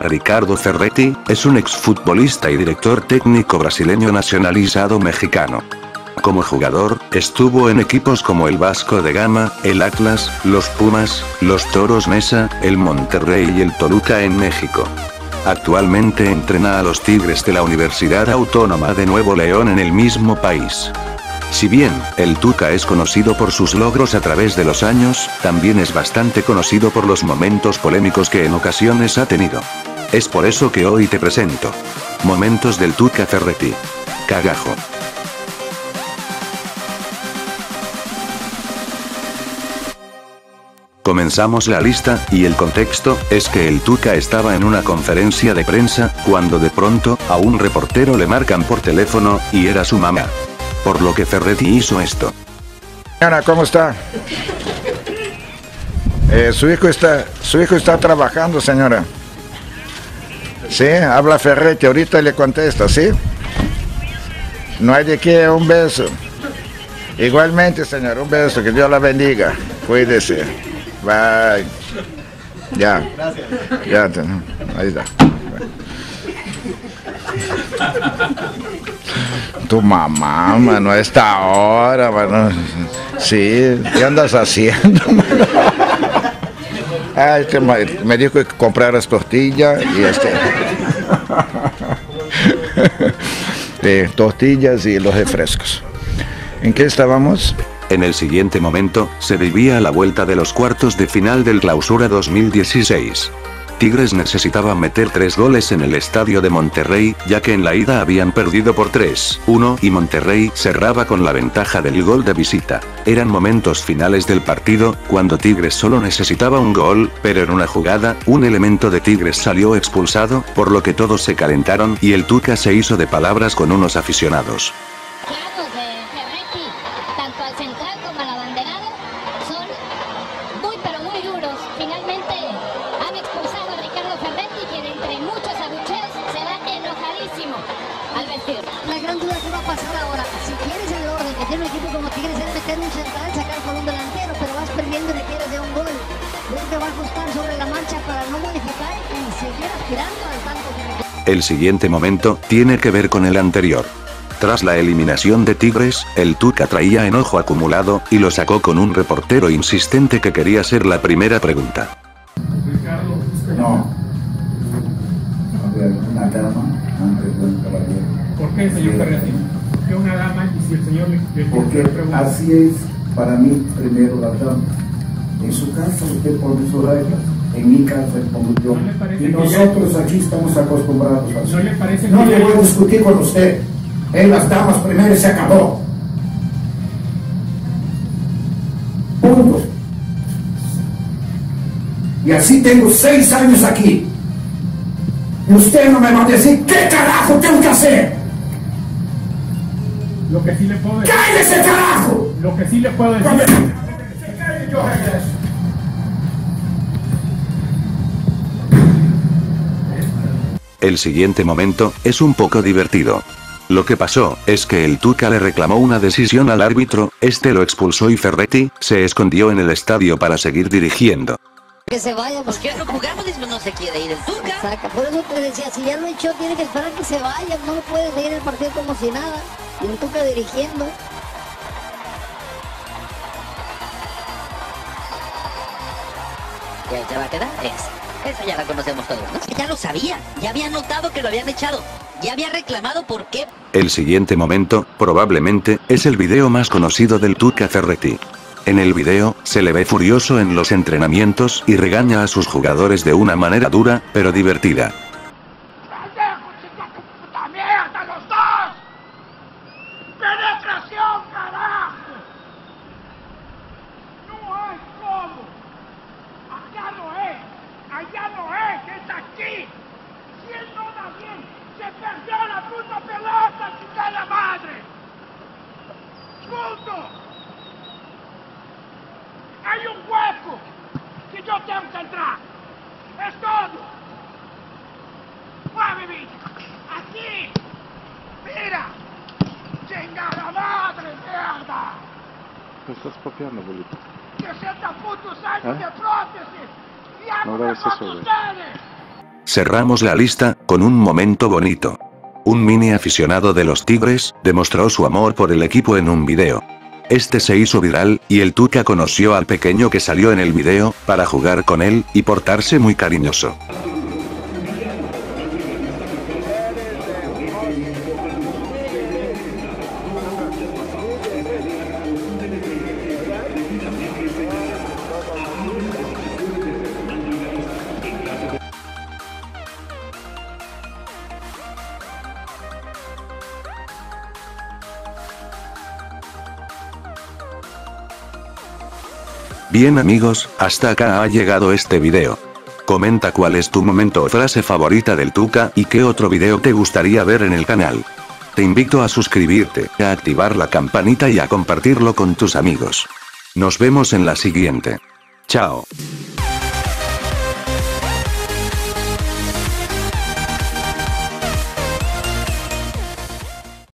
Ricardo Ferretti, es un exfutbolista y director técnico brasileño nacionalizado mexicano. Como jugador, estuvo en equipos como el Vasco de Gama, el Atlas, los Pumas, los Toros Mesa, el Monterrey y el Toluca en México. Actualmente entrena a los Tigres de la Universidad Autónoma de Nuevo León en el mismo país. Si bien, el Tuca es conocido por sus logros a través de los años, también es bastante conocido por los momentos polémicos que en ocasiones ha tenido. Es por eso que hoy te presento. Momentos del Tuca Ferretti. Cagajo. Comenzamos la lista, y el contexto, es que el Tuca estaba en una conferencia de prensa, cuando de pronto, a un reportero le marcan por teléfono, y era su mamá. Por lo que Ferretti hizo esto. Señora, ¿cómo está? Eh, su hijo está, su hijo está trabajando, señora. Sí, habla Ferretti, ahorita le contesta, ¿sí? No hay de qué, un beso. Igualmente, señor, un beso, que Dios la bendiga. Cuídese. Bye. Ya. Ya, ahí está. Tu mamá, mano, a esta hora, mano. Sí, ¿qué andas haciendo, mano? Ay, que me dijo que compraras tortillas y este. Eh, tortillas y los refrescos. ¿En qué estábamos? En el siguiente momento, se vivía la vuelta de los cuartos de final del Clausura 2016. Tigres necesitaba meter tres goles en el estadio de Monterrey, ya que en la ida habían perdido por 3-1 y Monterrey cerraba con la ventaja del gol de visita. Eran momentos finales del partido, cuando Tigres solo necesitaba un gol, pero en una jugada, un elemento de Tigres salió expulsado, por lo que todos se calentaron y el Tuca se hizo de palabras con unos aficionados. El siguiente momento, tiene que ver con el anterior. Tras la eliminación de Tigres, el Tuca traía enojo acumulado, y lo sacó con un reportero insistente que quería ser la primera pregunta. No. una dama antes de un ¿Por qué, señor Ferretti? ¿Por qué una dama y si el señor le, Porque así es para mí primero la dama. En su casa usted pone sus reglas en mi casa como yo. y nosotros aquí estamos acostumbrados a eso. ¿No le parece No le voy a discutir con usted. En las damas primero se acabó. Punto. Y así tengo seis años aquí. Y usted no me va a decir qué carajo tengo que hacer. Lo que sí le puedo decir. ¡Cállese, carajo! Lo que sí le puedo decir. yo regreso. El siguiente momento, es un poco divertido. Lo que pasó, es que el Tuca le reclamó una decisión al árbitro, este lo expulsó y Ferretti, se escondió en el estadio para seguir dirigiendo. Que se vaya, pues que no jugamos y no se quiere ir el Tuca. Saca, por eso te decía, si ya lo echó, tiene que esperar que se vaya, no puede seguir el partido como si nada. Y el Tuca dirigiendo. Y ahí se va a quedar, es. Esa ya la conocemos todos, ¿no? Ya lo sabía, ya había notado que lo habían echado, ya había reclamado por qué. El siguiente momento, probablemente, es el video más conocido del Tuca Ferretti. En el video, se le ve furioso en los entrenamientos y regaña a sus jugadores de una manera dura, pero divertida. Hay un hueco que yo tengo que entrar. Muéveme. Aquí. Mira. Chingada madre, mierda. ¿Me estás copiando, bolito? 60 putos años ¿Eh? de prótesis. Y hago no que ustedes. Cerramos la lista, con un momento bonito. Un mini aficionado de los Tigres, demostró su amor por el equipo en un video. Este se hizo viral, y el Tuca conoció al pequeño que salió en el video, para jugar con él, y portarse muy cariñoso. Bien amigos, hasta acá ha llegado este video. Comenta cuál es tu momento o frase favorita del Tuca y qué otro video te gustaría ver en el canal. Te invito a suscribirte, a activar la campanita y a compartirlo con tus amigos. Nos vemos en la siguiente. Chao.